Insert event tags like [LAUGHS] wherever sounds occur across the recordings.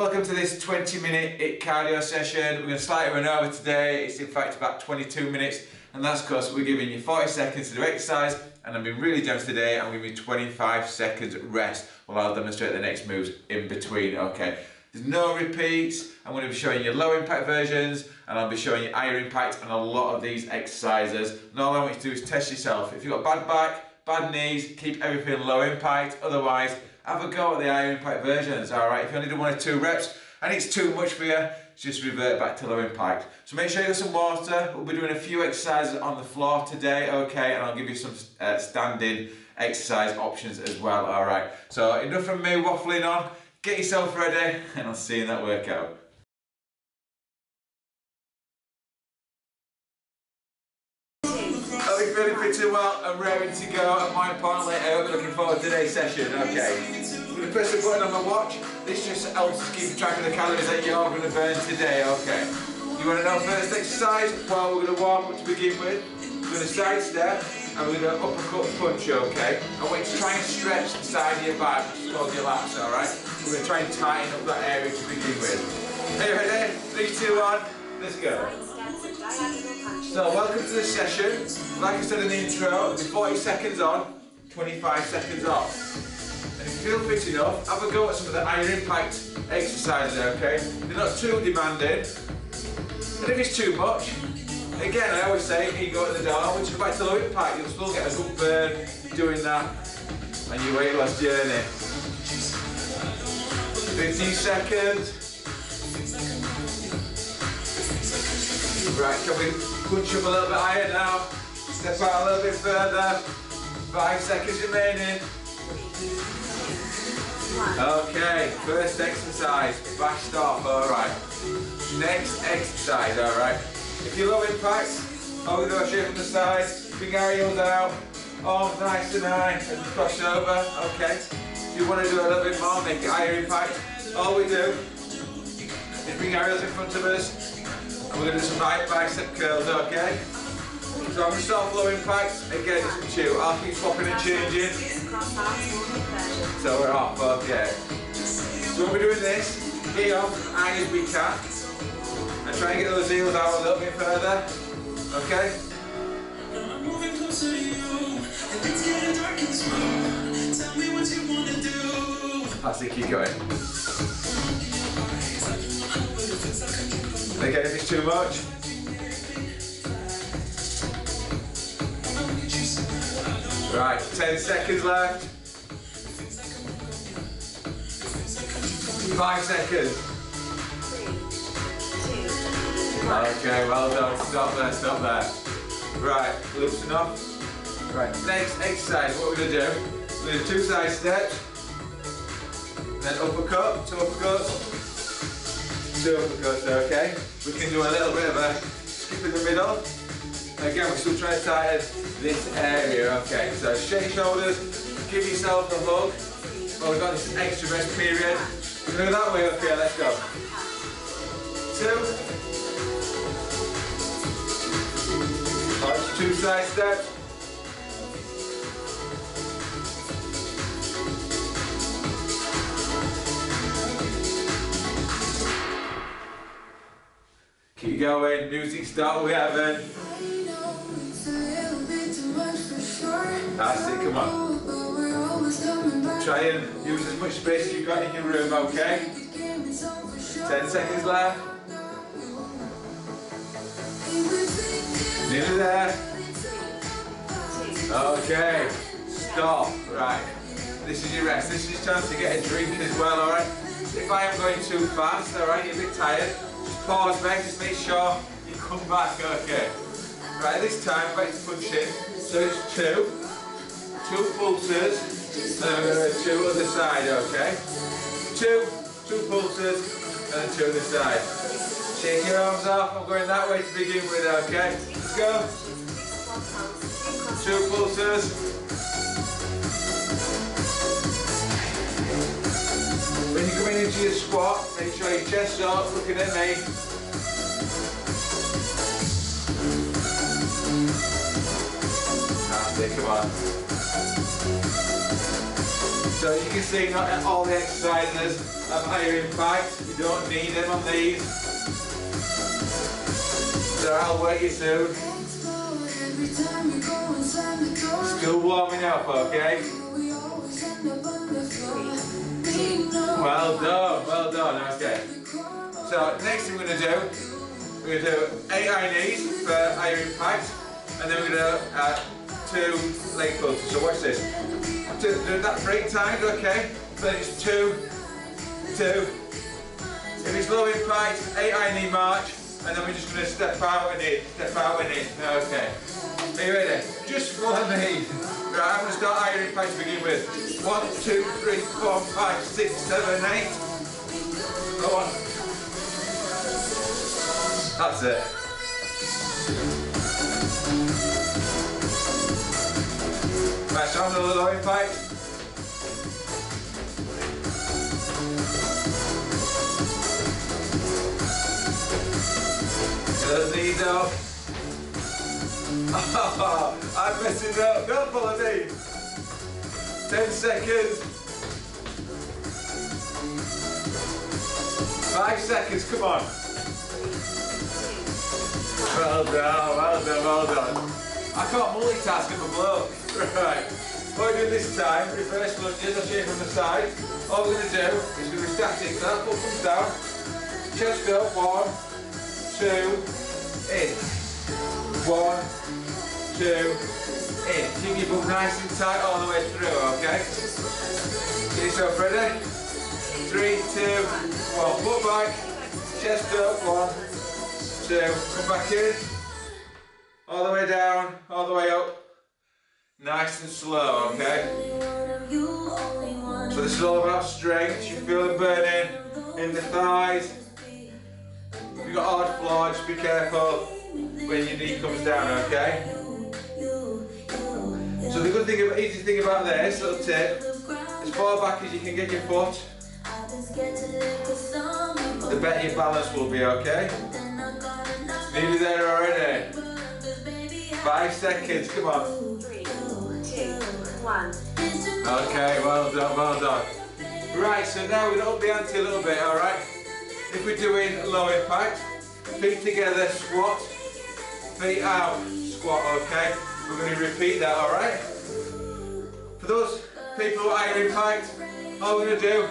Welcome to this 20 minute HIIT cardio session. We're going to slightly run over today. It's in fact about 22 minutes and that's because we're giving you 40 seconds to do exercise and I'm being really generous today. I'm giving you 25 seconds rest while I'll demonstrate the next moves in between. Okay, there's no repeats. I'm going to be showing you low impact versions and I'll be showing you higher impact on a lot of these exercises. And all I want you to do is test yourself. If you've got bad back, bad knees, keep everything low impact. Otherwise, have a go at the higher impact versions. All right, if you only do one or two reps and it's too much for you, just revert back to low impact. So make sure you got some water. We'll be doing a few exercises on the floor today, okay? And I'll give you some uh, standing exercise options as well, all right? So enough from me waffling on. Get yourself ready and I'll see you in that workout. Well and ready to go? More importantly, I hope you're looking forward to today's session, okay? I'm going to press the button on my watch. This just helps keep track of the calories that you're going to burn today, okay? You want to know first exercise? Well, we're going to warm up to begin with. We're going to side step and we're going to uppercut punch, okay? I want you to try and stretch the side of your back, which called your lats, alright? We're going to try and tighten up that area to begin with. Are you ready? Three, two, one, let's go. So welcome to the session. Like I said in the intro, be 40 seconds on, 25 seconds off. And if you feel fit enough, have a go at some of the higher impact exercises, okay? They're not too demanding. And if it's too much, again, I always say, you go at the door, you go back to low impact, you'll still get a good burn doing that on your weight loss journey. 15 seconds. Right, can we punch up a little bit higher now? Step out a little bit further. Five seconds remaining. Okay, first exercise, bashed off, alright. Next exercise, alright. If you're low impact, hold the shape from the side, big aerials out, arms nice and high, and cross over, okay. If you want to do a little bit more, make it higher impact, all we do is bring aerials in front of us, and we're going to do some right bicep curls, okay? So I'm going to start low impact, again just for two, I'll keep swapping and changing. So we're off, okay. So we'll be doing this, as high as we can. And try and get those heels out a little bit further, okay? Fantastic, keep going. If it's too much, Right, 10 seconds left. Five seconds. Okay, well done. Stop there, stop there. Right, loosen up. Right, next exercise, what we're going to do, we're going to do two side steps, then uppercut, two uppercuts, two uppercuts, okay? We can do a little bit of a skip in the middle. Again, we're still trying to tighten this area. Okay, so shake shoulders, give yourself a hug. Well, we've got this extra rest period. We're going to go that way. up here, let's go. Two. Two side steps. Going, music start we haven't. That's it, come on. Try and use as much space as you've got in your room, okay? 10 seconds left. Nearly there. Okay, stop. Right, this is your rest. This is your chance to get a drink as well, alright? If I am going too fast, alright, you're a bit tired, pause back, just make sure you come back, okay? Right, this time, back to in. So it's two two pulses, and I'm going to two other side, okay? Two, two pulses, and two other side. Shake your arms off, I'm going that way to begin with, okay? Let's go. Two pulses. You're coming into your squat, make sure your chest's up, looking at me. Come on. So as you can see, not all the exercises have higher impact. You don't need them on these. So I'll work you soon. Still warming up, okay? Well done, well done, okay. So next thing we're going to do, we're going to do 8 high knees for higher impact, and then we're going to uh, two leg pulses. So watch this. Do, do that three times, okay? Then it's 2, 2. If it's low impact, 8 high knee march, and then we're just going to step out and it, step out and it, Okay. Are you ready? Just one knee. Right, I'm going to start higher impact to begin with. One, two, three, four, five, six, seven, eight. Go on. That's it. Right, so I'm going to low impact. Those knees up. I'm messing up. Don't follow me. 10 seconds. 5 seconds, come on. Well done, well done, well done. I can't multitask in my bloke. Right. What we're doing this time, reverse lunges, I'll show you from the side. All we're going to do is going to be static, that foot comes down. Chest up, one, two, in. One, two, in. Keep your bum nice and tight all the way through, okay? Get yourself ready. Three, two, one. Foot back, chest up, one, two. Come back in. All the way down, all the way up. Nice and slow, okay? So this is all about strength. You feel the burning in the thighs. If you've got hard floor, just be careful when your knee comes down, okay? So the good thing, about, easy thing about this little tip, as far back as you can get your foot, the better your balance will be, okay? Nearly there already. Five seconds, come on. Three, two, one. Okay, well done, well done. Right, so now we're going to up the ante a little bit, alright? If we're doing low impact, feet together, squat, feet out, squat, okay? We're going to repeat that, alright? For those people who are higher impact, all we're going to do,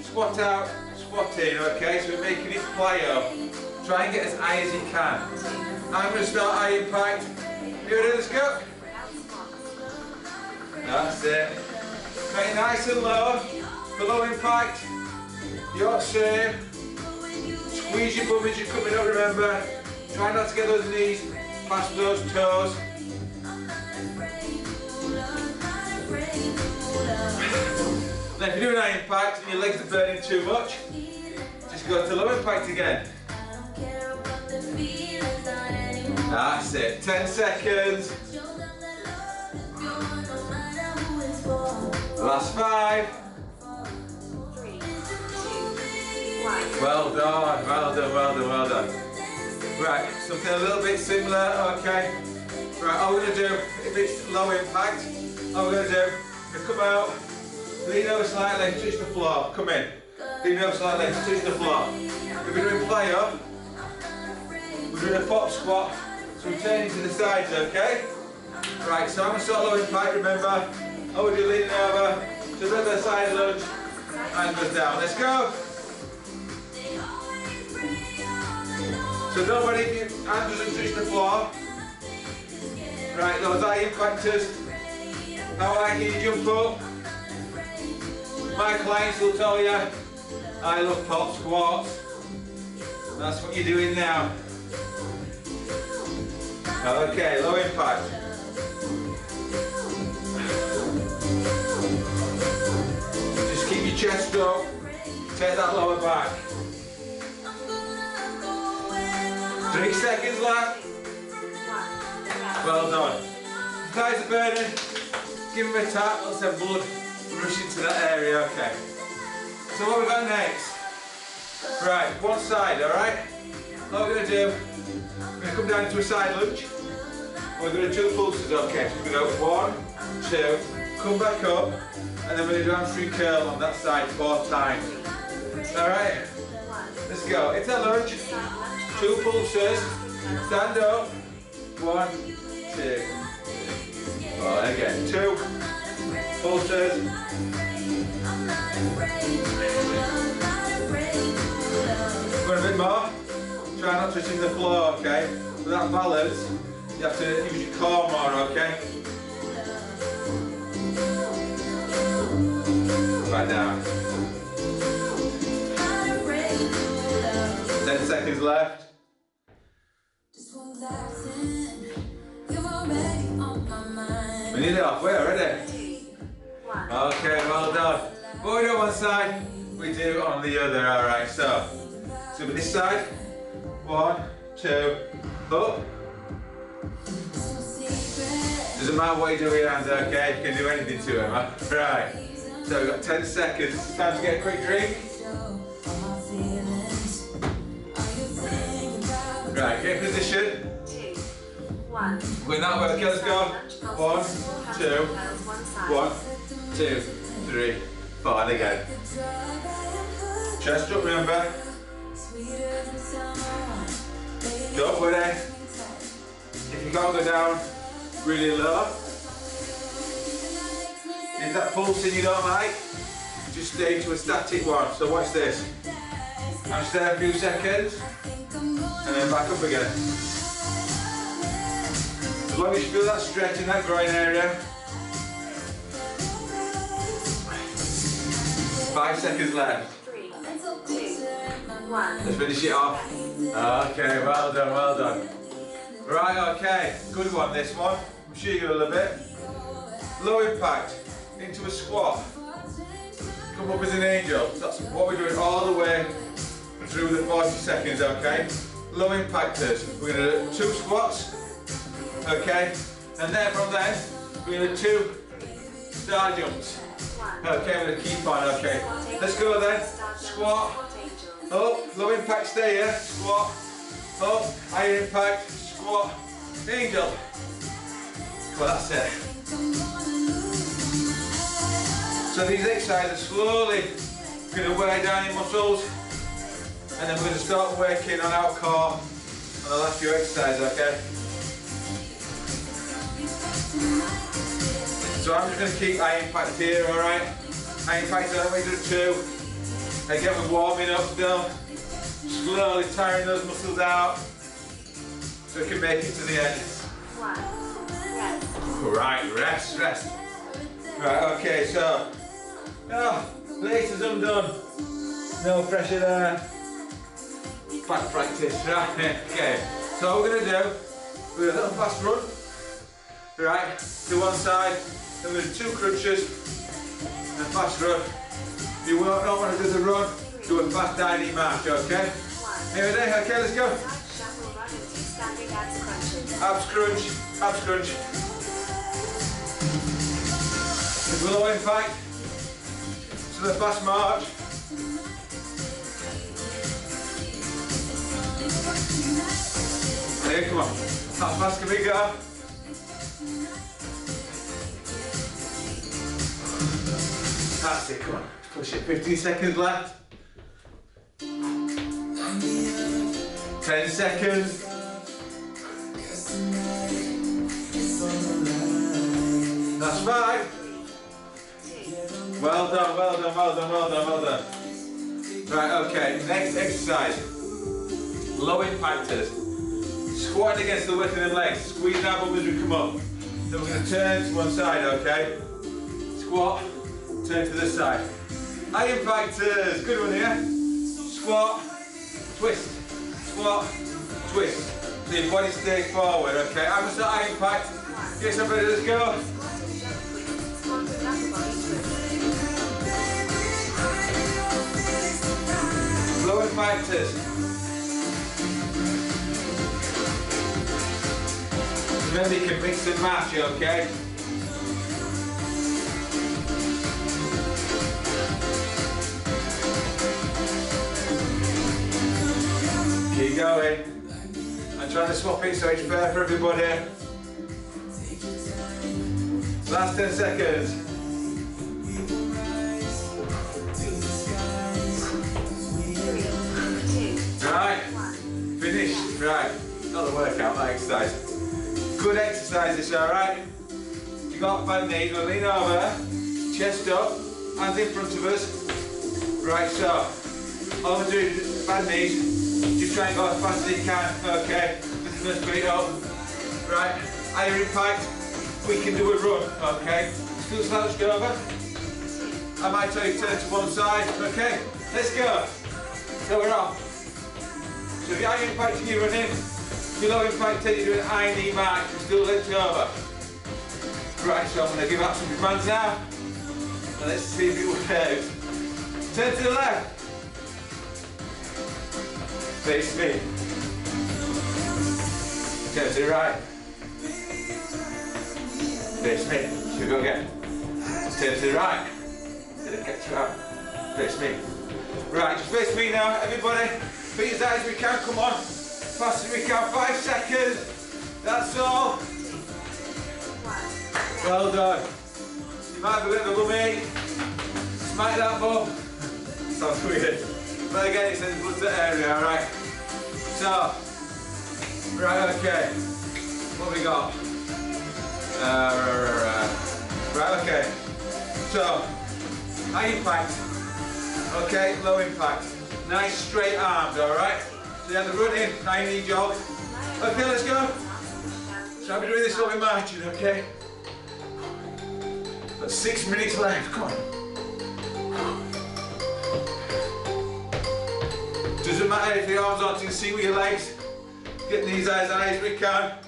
squat out, squat in, okay? So we're making it up. Try and get as high as you can. I'm going to start high impact. You ready? Let's go. That's it. Make it nice and low. For low impact. Your same. Squeeze your bum as you're coming up, remember. Try not to get those knees past those toes. [LAUGHS] Now if you're doing high impact and your legs are burning too much, just go to low impact again. That's it. 10 seconds. Last five. Well done, well done, well done, well done. Right, something a little bit similar, okay. Right, we're going to do, if it's low impact, we're going to do, we come out, lean over slightly, touch the floor, come in. Lean over slightly, touch the floor. If we're doing play up, we're doing a pop squat, so we're turning to the sides, okay? Right, so I'm going to start low impact, remember. All we do, leaning over, to the other side lunge, and goes down. Let's go. So worry if hand doesn't touch the floor. Right, those high impactors. How high can you jump up? My clients will tell you, I love pop squats. That's what you're doing now. Okay, low impact. Just keep your chest up. Take that lower back. Three seconds left. Well done. Guys are burning. Give him a tap. Let's have blood rushing to that area. Okay. So what we got next? Right, one side, alright? What we're going to do, we're going to come down into a side lunge. We're going to do two pulses, okay? So we're going to go one, two, come back up, And then we're going to do hamstring curl on that side four times. Alright, let's go. It's a lunge. Two pulses. Stand up. One, two. Oh, again. Two pulses. Go a bit more. Try not touching the floor, okay? For that balance, you have to use your core more, okay? Right now. 10 seconds left. Need it ready. One. Okay, well done. What we do on one side, we do on the other. All right, so, so with this side, one, two, up. Doesn't matter what you do with your hands, okay? You can do anything to them. Right. So we've got 10 seconds. Time to get a quick drink. Right, get in position. One. When that works, let's go. One, two, One two, three, four, and again. Chest up, remember. Don't worry. If you can't go down really low, if that pulsing you don't like, just stay to a static one. So watch this. I'm stay a few seconds and then back up again. As long as you feel that stretch in that groin area. Five seconds left. Three. One. Let's finish it off. Okay, well done, well done. Right, okay, good one this one. I'm sure you're gonna love it. Low impact, into a squat. Come up as an angel. That's what we're doing all the way through the 40 seconds, okay? Low impactors. We're gonna do two squats, okay? And then from there, we're gonna do two star jumps. Okay, we're gonna keep on, okay? Let's go then. Squat, up, low impact stay here, squat, up, high impact, squat, angel. Well, that's it. So these exercises are slowly going to wear down your muscles and then we're going to start working on our core on the last few exercises, okay? So I'm just going to keep high impact here, alright? High impact, I we do two. Again, we're warming up still. Slowly tiring those muscles out so we can make it to the end. Right, rest, rest. Right, okay, so, oh, laces undone. No pressure there. Back practice, right, [LAUGHS] okay. So what we're gonna do, we're gonna do a little fast run. Right, to one side, then do two crunches, and a fast run. If you won't want to do the run, do a fast ID march, okay? Here we go, okay, let's go. Abs crunch, abs crunch. Below impact. To the fast march. There, come on. How fast can we go? It, come on. Push it. 15 seconds left. 10 seconds. That's five. Two. Well done, well done, well done, well done, well done. Right, okay, next exercise. Low impactors. Squatting against the width of the legs. Squeeze our bum as we come up. Then we're going to turn to one side, okay? Squat, turn to this side. High impactors. Good one here. Squat, twist, squat, twist. So your body stays forward, okay? I'm start high impact. Get somebody, let's go. Low impactors. Remember you can mix and match, okay? Keep going. I'm trying to swap it so it's fair for everybody. Last 10 seconds. Right, finished. Right, another workout, that exercise. Good exercise this, alright? You got bad knees, we'll lean over, chest up, hands in front of us. Right, so, all I'm going to do is bad knees, just try and go as fast as you can, okay? Lift the feet up. Right, higher impact, we can do a run, okay? Still slouched over. I might tell you to turn to one side, okay? Let's go. So we're off. So if you're high impact you're running, your low impact you're doing high knee you still lift over. Right, so I'm going to give out some commands now. Let's see if it works. Turn to the left. Face me. Turn to the right. Face me. Should we go again? Turn to the right. Did it catch you out? Face me. Right, just face me now, everybody. Feet as high as we can, come on. Fast as we can, five seconds. That's all. Well done. You might be a bit of a. Smack that bum. Sounds weird. But again, it says blood to the area, alright? So, right, okay. What we got? Uh, right, okay. So, high impact. Okay, low impact. Nice straight arms, alright? So you have the running, nine knee jog. Okay, let's go. So I'll be doing this while we're marching, okay? Got six minutes left, come on. Doesn't matter if your arms aren't in sync with your legs. Get these as high as we can.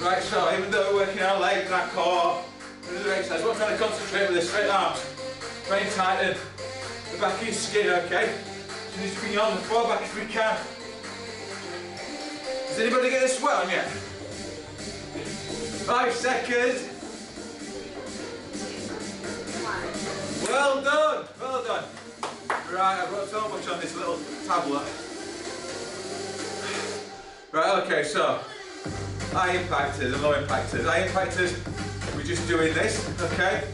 Right, so even though we're working our legs and our core, another exercise, we're trying to concentrate with the straight arms. And tighten the back your skin, okay? So just bring your arms far back as we can. Does anybody get a sweat on yet? Five seconds. Right, I've got so much on this little tablet. Right, okay, so high impactors and low impactors. High impactors, we're just doing this, okay?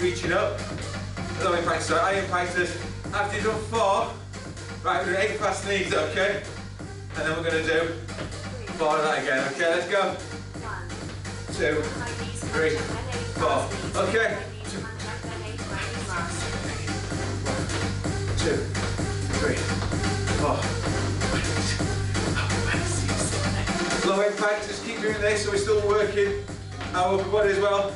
Reaching up. Low impactors, so high impactors. After you've done four, right, we're doing eight fast knees, okay? And then we're gonna do four of that again, okay? Let's go. One. Two, Three, touch and then four. Okay. Two, three, four. Low impact, just keep doing this. So we're still working. Our upper body as well.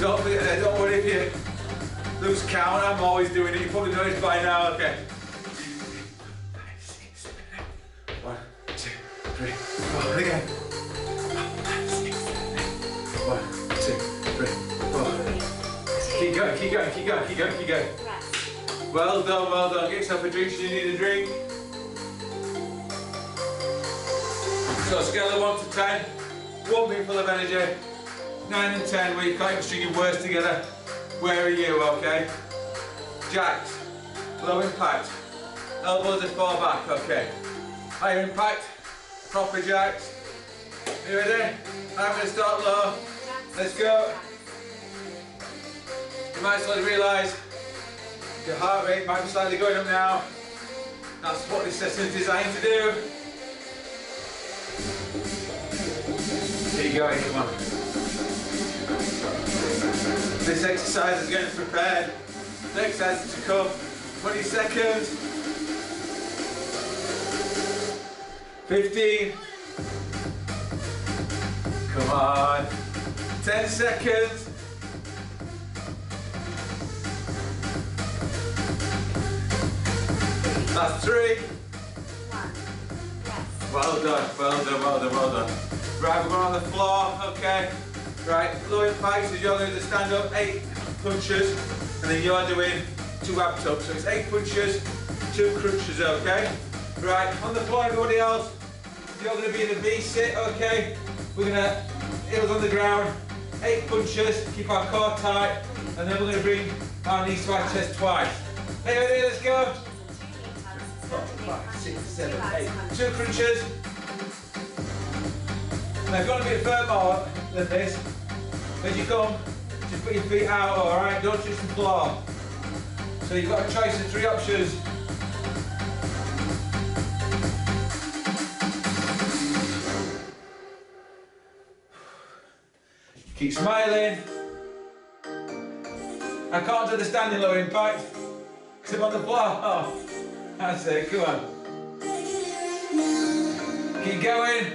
Don't, uh, don't worry if you lose count, I'm always doing it, you probably know it by now, okay. One, two, three, four, again. Keep going, keep going, keep going, keep going. rest. Well done, well done. Get yourself a drink, so you need a drink. So scale of 1 to 10. 1 being full of energy. 9 and 10 where you can't even string your words together. Where are you, okay? Jacks. Low impact. Elbows as far back, okay. Higher impact. Proper jacks. You ready? I'm going to start low. Let's go. You might suddenly realise your heart rate might be slightly going up now. That's what this session is designed to do. Keep going, come on. This exercise is getting prepared. The exercise is to come. 20 seconds. 15. Come on. 10 seconds. That's three. One. Rest. Well done, well done, well done, well done. Right, we're going on the floor, okay. Right, low impact, so you're going to stand up, eight punches, and then you're doing two ab tucks. So it's eight punches, two crunches, okay. Right, on the floor, everybody else, you're going to be in a V sit, okay. We're going to, heels on the ground, eight punches, keep our core tight, and then we're going to bring our knees to our chest twice. Hey, ready, let's go. Four, five, six, seven, eight. Two crunches. Now, if you want to be a firm more than this, as you come, just put your feet out, alright? Don't touch the floor. So you've got a choice of three options. Keep smiling. I can't do the standing low impact. Because I'm on the floor. That's it, come on. Keep going.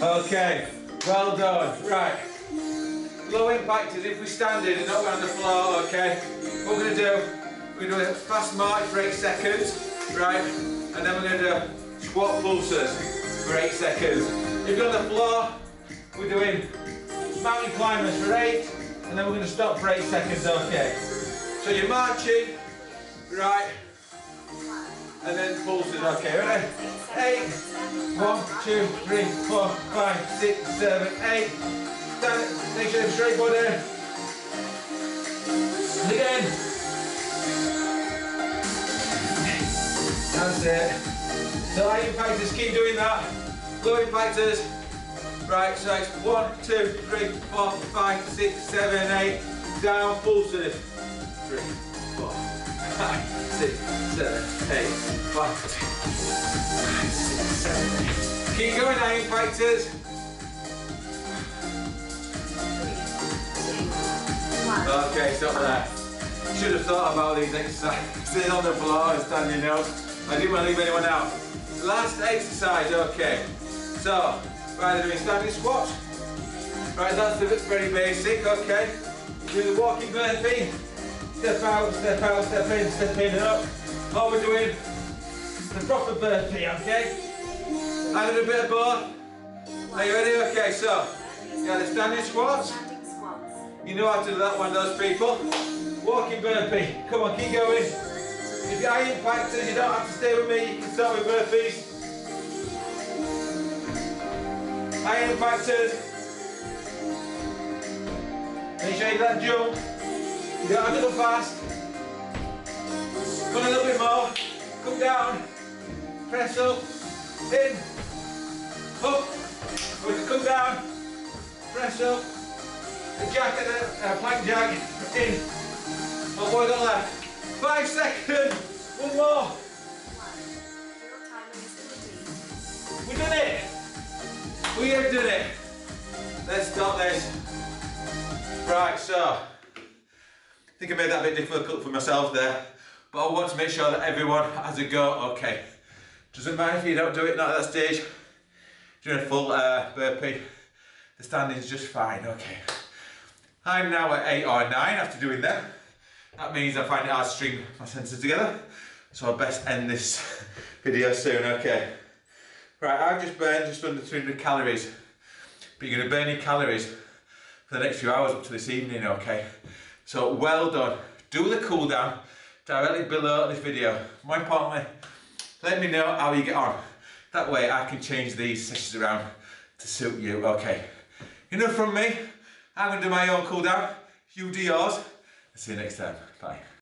Okay, well done. Right. Low impact is if we stand in and not on the floor, okay? What we're going to do, we're going to do a fast march for 8 seconds, right? And then we're going to do squat pulses for 8 seconds. If you're on the floor, we're doing mountain climbers for 8, and then we're going to stop for 8 seconds, okay? So you're marching, right? And then pulses, okay? Ready? 8, one, two, three, four, five, six, seven, eight. It. Make sure have straight body. And again. That's it. So high impactors, keep doing that. Low impactors. Right, so it's one, two, three, four, five, six, seven, eight. Down, pulses. Three, four, five, six, seven, eight, five, six, seven, eight. Keep going, impactors. One. Okay, stop there. Should have thought about these exercises. Sitting on the floor and standing up. I didn't want to leave anyone out. Last exercise, okay. So, right, doing standing squats. Right, that's the very basic, okay. Do the walking burpee. Step out, step out, step in, step in and up. All we're doing, the proper burpee, okay. Gonna a bit of both. Are you ready? Okay, so, yeah, the standing squats. You know how to do that one, those people. Walking burpee. Come on, keep going. If you're high impactors, you don't have to stay with me. You can start with burpees. High impactors. Make sure you don't jump. Have to go fast. Come on a little bit more. Come down. Press up. In. Up. Good. Come down. Press up. A jack at the uh, plank jack in. Oh boy, got left. Five seconds. One more. One. We did it. We have done it. Let's stop this. Right, so I think I made that a bit difficult for myself there, but I want to make sure that everyone has a go. Okay. Doesn't matter if you don't do it not at that stage. Doing a full uh, burpee. The standing's just fine. Okay. I'm now at eight or nine after doing that. That means I find it hard to string my sentences together. So I best end this [LAUGHS] video soon, okay. Right, I've just burned just under 300 calories. But you're gonna burn your calories for the next few hours up to this evening, okay? So well done. Do the cool down directly below this video. More importantly, let me know how you get on. That way I can change these sessions around to suit you, okay? Enough from me. I'm gonna do my own cool down. You do yours. See you next time. Bye.